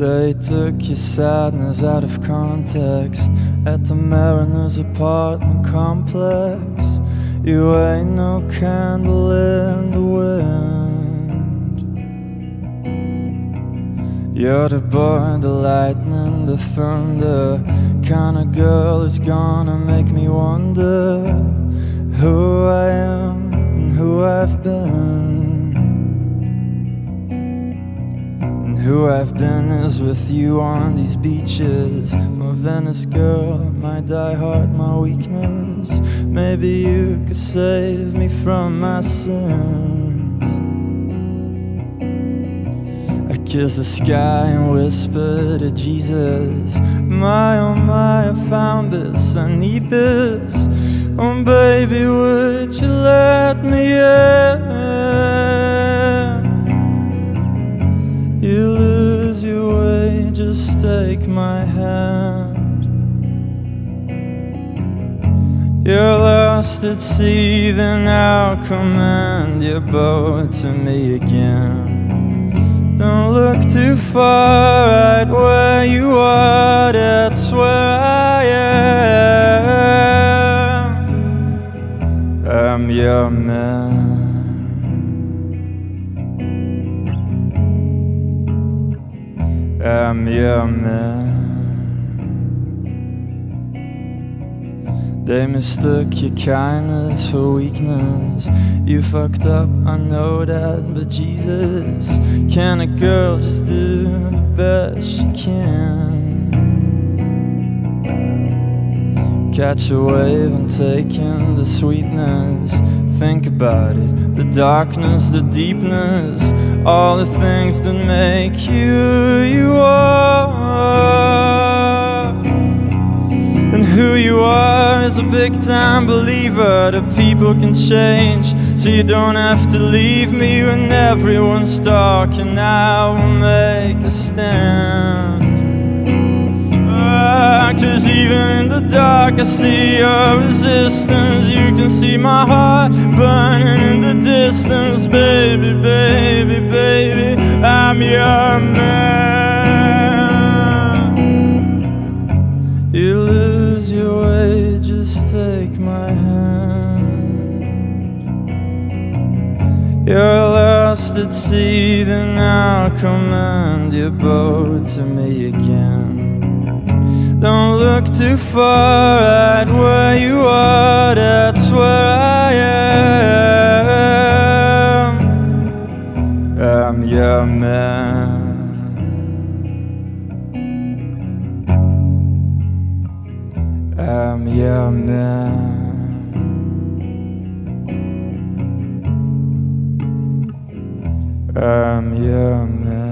They took your sadness out of context at the Mariners apartment complex. You ain't no candle in the wind. You're the boy, the lightning, the thunder. Kind of girl who's gonna make me wonder who I am and who I've been. And who I've been is with you on these beaches. My Venice girl, my die-hard, my weakness. Maybe you could save me from my sins. I kissed the sky and whispered to Jesus, My oh my, I found this, I need this. Oh baby, would you let me in? Take my hand. You're lost at sea, then I'll command your boat to me again. Don't look too far, right where you are, that's where I am. I'm your man. I'm your man. They mistook your kindness for weakness. You fucked up, I know that, but Jesus, can a girl just do the best she can? Catch a wave and take in the sweetness. Think about it the darkness, the deepness, all the things that make you you are. And who you are is a big time believer that people can change. So you don't have to leave me when everyone's talking. I will make a stand. Dark, I see your resistance. You can see my heart burning in the distance. Baby, baby, baby, I'm your man. You lose your way, just take my hand. You're lost at sea, then I'll command your boat to me again. Don't look too far at where you are, that's where I am. I'm your man. I'm your man. I'm your man.